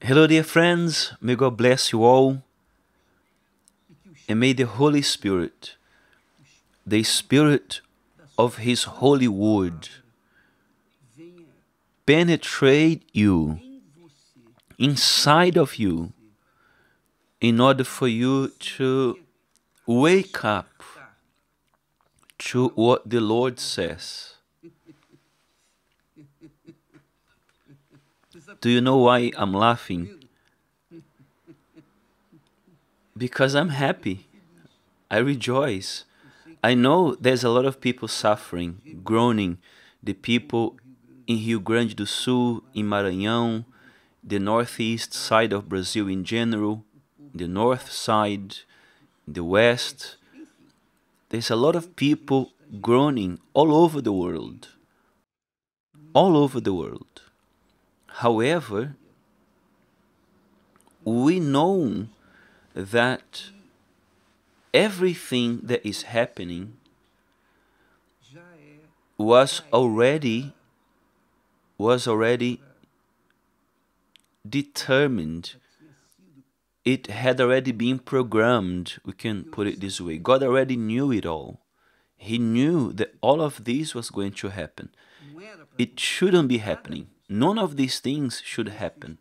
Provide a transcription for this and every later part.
Hello, dear friends. May God bless you all. And may the Holy Spirit, the Spirit of His Holy Word, penetrate you inside of you in order for you to wake up to what the Lord says. Do you know why I'm laughing? Because I'm happy. I rejoice. I know there's a lot of people suffering, groaning. The people in Rio Grande do Sul, in Maranhão, the northeast side of Brazil in general, the north side, the west. There's a lot of people groaning all over the world. All over the world. However, we know that everything that is happening was already was already determined. It had already been programmed. We can put it this way. God already knew it all. He knew that all of this was going to happen. It shouldn't be happening None of these things should happen.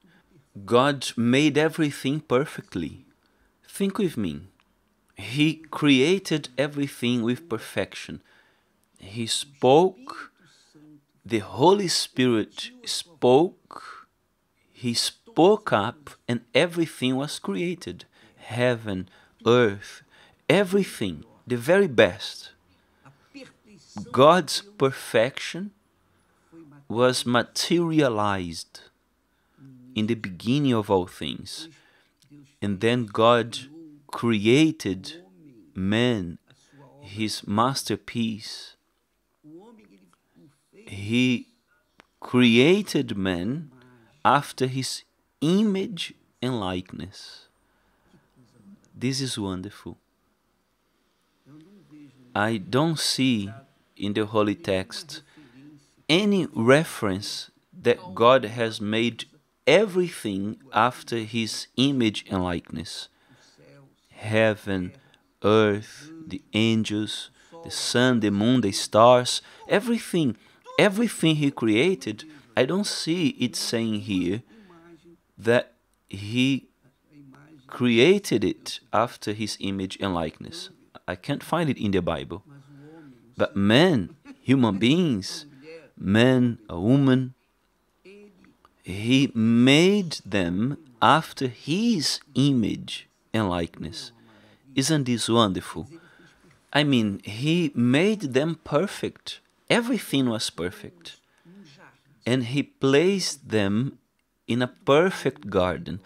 God made everything perfectly. Think with me. He created everything with perfection. He spoke, the Holy Spirit spoke, He spoke up, and everything was created heaven, earth, everything, the very best. God's perfection was materialized in the beginning of all things. And then God created man, his masterpiece. He created man after his image and likeness. This is wonderful. I don't see in the holy text any reference that God has made everything after his image and likeness heaven, earth, the angels, the sun, the moon, the stars, everything, everything he created. I don't see it saying here that he created it after his image and likeness. I can't find it in the Bible. But men, human beings, man, a woman. He made them after his image and likeness. Isn't this wonderful? I mean, he made them perfect. Everything was perfect. And he placed them in a perfect garden.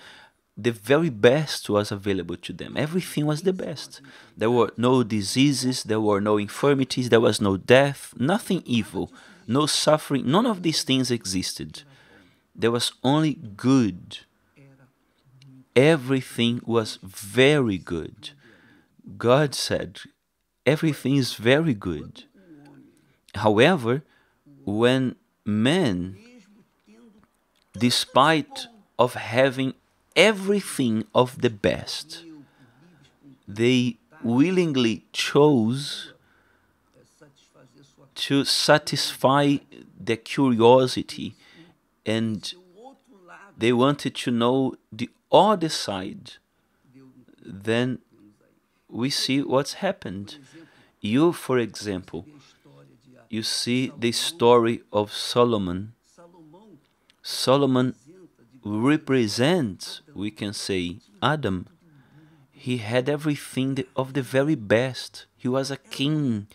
The very best was available to them. Everything was the best. There were no diseases, there were no infirmities, there was no death, nothing evil no suffering, none of these things existed. There was only good. Everything was very good. God said, everything is very good. However, when men, despite of having everything of the best, they willingly chose to satisfy their curiosity and they wanted to know the other side, then we see what's happened. You, for example, you see the story of Solomon. Solomon represents, we can say, Adam. He had everything of the very best. He was a king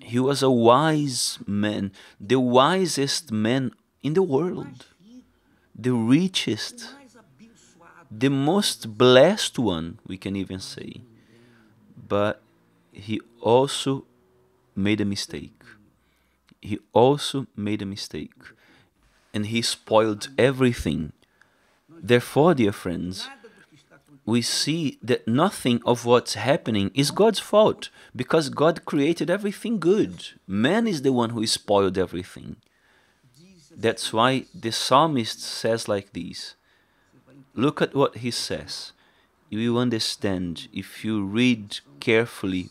he was a wise man, the wisest man in the world, the richest, the most blessed one, we can even say. But he also made a mistake. He also made a mistake. And he spoiled everything. Therefore, dear friends, we see that nothing of what's happening is God's fault because God created everything good. Man is the one who spoiled everything. That's why the psalmist says like this. Look at what he says. You will understand if you read carefully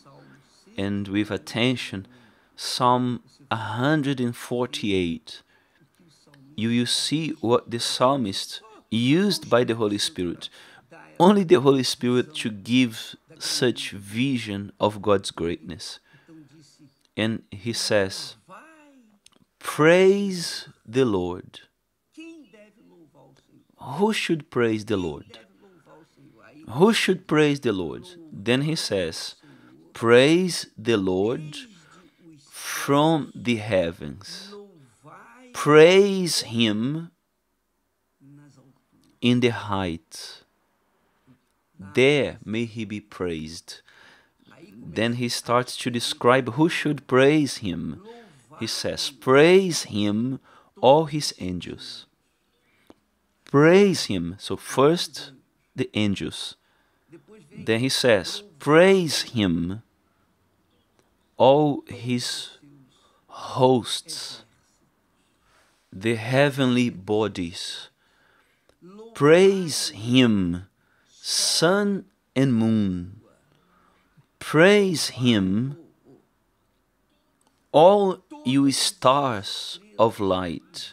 and with attention Psalm 148. You will see what the psalmist used by the Holy Spirit. Only the Holy Spirit to give such vision of God's greatness. And he says, Praise the Lord. Who should praise the Lord? Who should praise the Lord? Then he says, Praise the Lord from the heavens. Praise him in the heights. There may he be praised. Then he starts to describe who should praise him. He says, Praise him, all his angels. Praise him. So, first the angels. Then he says, Praise him, all his hosts, the heavenly bodies. Praise him, sun and moon. Praise him, all you stars of light.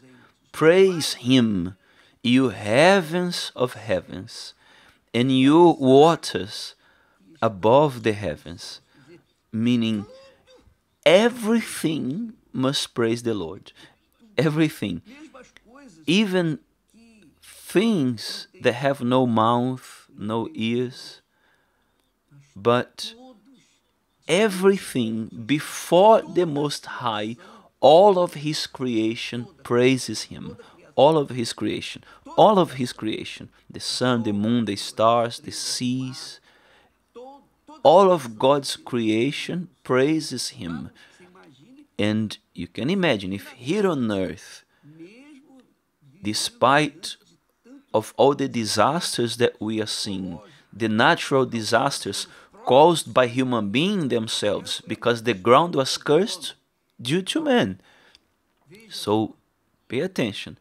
Praise him, you heavens of heavens, and you waters above the heavens. Meaning, everything must praise the Lord. Everything. Even things that have no mouth, no ears, but everything before the Most High, all of His creation praises Him. All of His creation, all of His creation, the sun, the moon, the stars, the seas, all of God's creation praises Him. And you can imagine if here on earth, despite of all the disasters that we are seeing, the natural disasters caused by human beings themselves, because the ground was cursed due to man. So pay attention.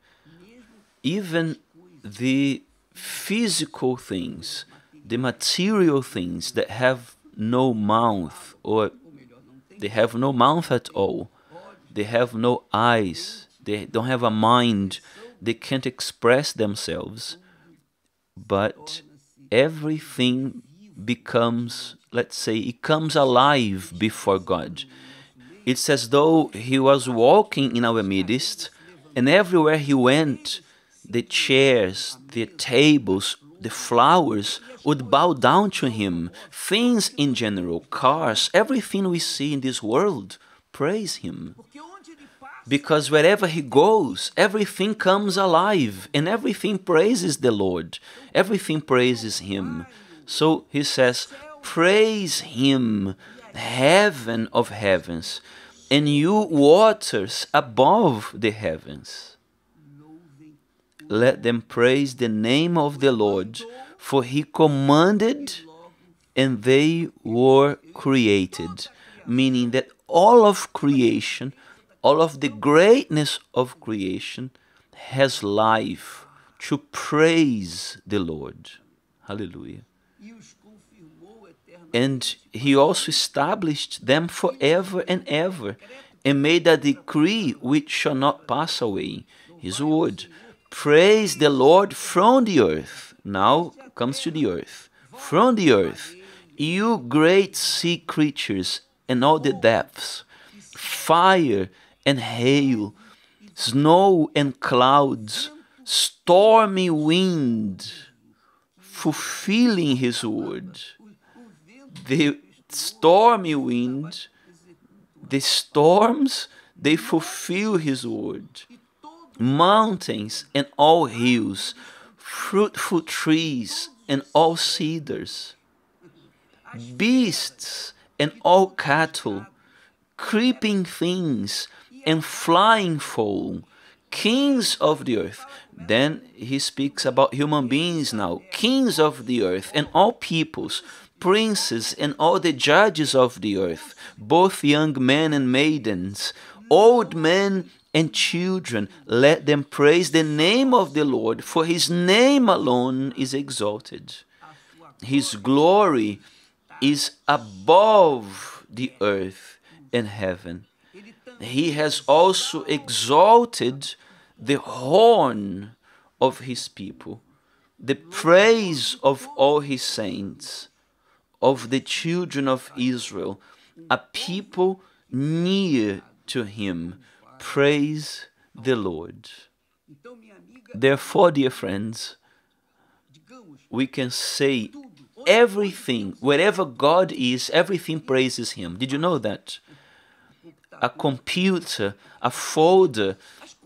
Even the physical things, the material things that have no mouth or they have no mouth at all, they have no eyes, they don't have a mind, they can't express themselves, but everything becomes, let's say, it comes alive before God. It's as though He was walking in our midst, and everywhere He went, the chairs, the tables, the flowers would bow down to Him. Things in general, cars, everything we see in this world, praise Him. Because wherever he goes, everything comes alive and everything praises the Lord. Everything praises him. So he says, Praise him, heaven of heavens, and you waters above the heavens. Let them praise the name of the Lord, for he commanded and they were created. Meaning that all of creation all of the greatness of creation has life to praise the Lord. Hallelujah. And he also established them forever and ever, and made a decree which shall not pass away. His word. Praise the Lord from the earth. Now comes to the earth. From the earth, you great sea creatures and all the depths, fire and hail, snow and clouds, stormy wind, fulfilling his word. The stormy wind, the storms, they fulfill his word. Mountains and all hills, fruitful trees and all cedars, beasts and all cattle, creeping things and flying foal, kings of the earth. Then he speaks about human beings now, kings of the earth and all peoples, princes and all the judges of the earth, both young men and maidens, old men and children, let them praise the name of the Lord, for his name alone is exalted. His glory is above the earth and heaven. He has also exalted the horn of his people, the praise of all his saints, of the children of Israel, a people near to him. Praise the Lord. Therefore, dear friends, we can say everything, wherever God is, everything praises Him. Did you know that? A computer, a folder,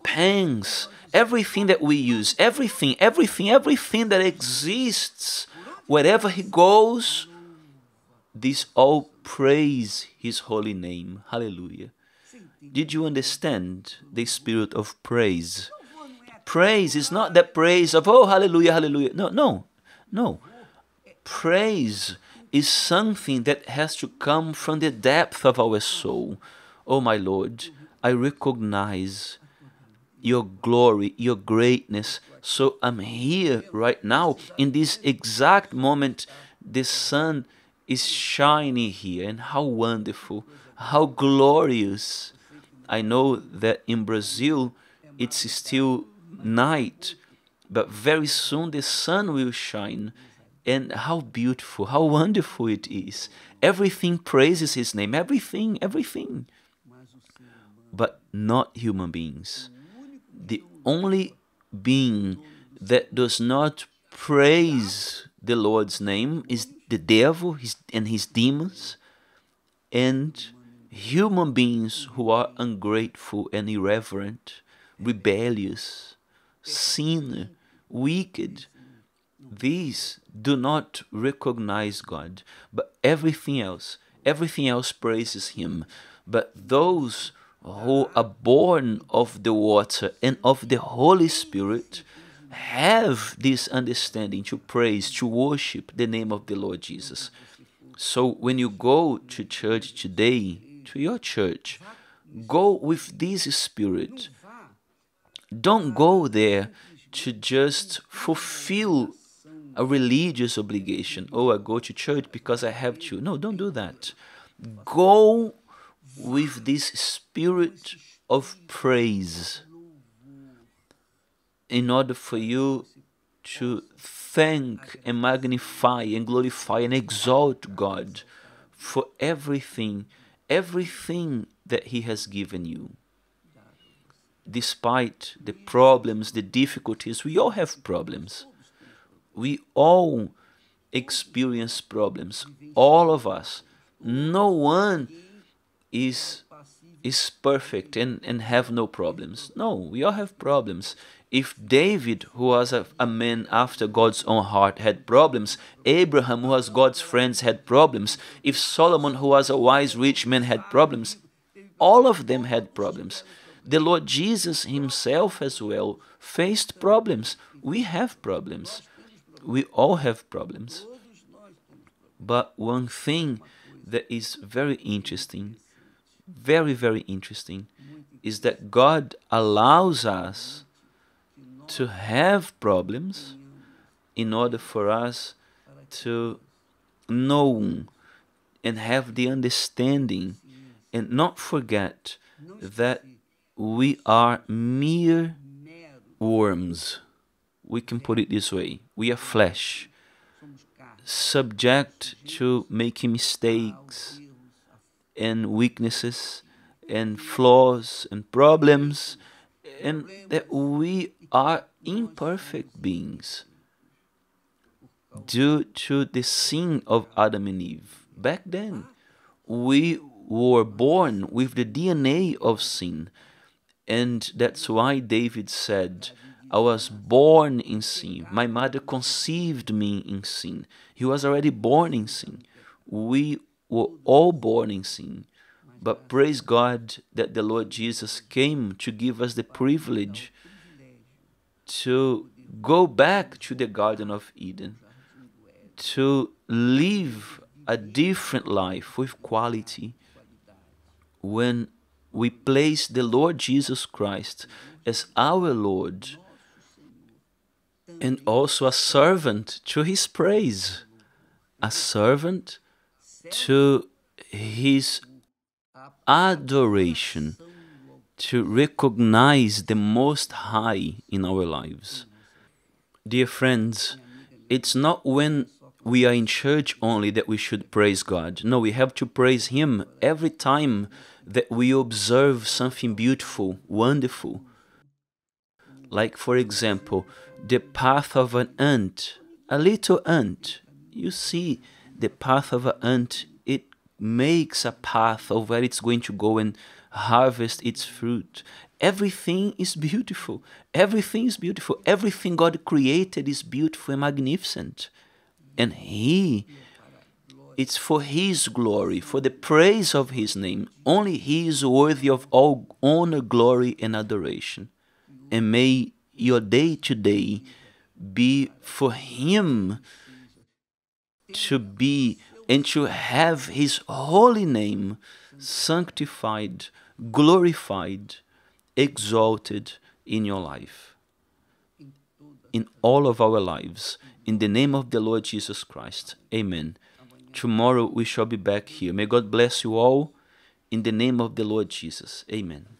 pens, everything that we use, everything, everything, everything that exists, wherever He goes, this all praise His holy name. Hallelujah. Did you understand the spirit of praise? Praise is not that praise of, oh, hallelujah, hallelujah. No, no, no. Praise is something that has to come from the depth of our soul. Oh, my Lord, I recognize your glory, your greatness. So I'm here right now in this exact moment. The sun is shining here, and how wonderful, how glorious. I know that in Brazil it's still night, but very soon the sun will shine. And how beautiful, how wonderful it is. Everything praises his name, everything, everything. Not human beings. The only being that does not praise the Lord's name is the devil and his demons and human beings who are ungrateful and irreverent, rebellious, sinner, wicked. These do not recognize God, but everything else, everything else praises Him. But those who are born of the water and of the Holy Spirit have this understanding to praise, to worship the name of the Lord Jesus. So when you go to church today, to your church, go with this spirit. Don't go there to just fulfill a religious obligation. Oh, I go to church because I have to. No, don't do that. Go with this spirit of praise in order for you to thank and magnify and glorify and exalt God for everything, everything that He has given you. Despite the problems, the difficulties, we all have problems. We all experience problems. All of us. No one is is perfect and, and have no problems. No, we all have problems. If David, who was a, a, man after God's own heart, had problems, Abraham, who was God's friends, had problems, if Solomon, who was a wise rich man, had problems, all of them had problems. The Lord Jesus himself as well faced problems. We have problems. We all have problems. But one thing that is very interesting, very, very interesting, is that God allows us to have problems in order for us to know and have the understanding and not forget that we are mere worms. We can put it this way we are flesh, subject to making mistakes and weaknesses and flaws and problems, and that we are imperfect beings due to the sin of Adam and Eve. Back then, we were born with the DNA of sin. And that's why David said, I was born in sin. My mother conceived me in sin. He was already born in sin. We were all born in sin. But praise God that the Lord Jesus came to give us the privilege to go back to the Garden of Eden, to live a different life with quality when we place the Lord Jesus Christ as our Lord and also a servant to his praise, a servant to his adoration, to recognize the Most High in our lives. Dear friends, it's not when we are in church only that we should praise God. No, we have to praise Him every time that we observe something beautiful, wonderful. Like, for example, the path of an ant, a little ant. You see the path of an ant, it makes a path of where it's going to go and harvest its fruit. Everything is beautiful. Everything is beautiful. Everything God created is beautiful and magnificent. And He, it's for His glory, for the praise of His name. Only He is worthy of all honor, glory, and adoration. And may your day to day be for Him to be and to have His holy name sanctified, glorified, exalted in your life, in all of our lives. In the name of the Lord Jesus Christ. Amen. Tomorrow we shall be back here. May God bless you all. In the name of the Lord Jesus. Amen.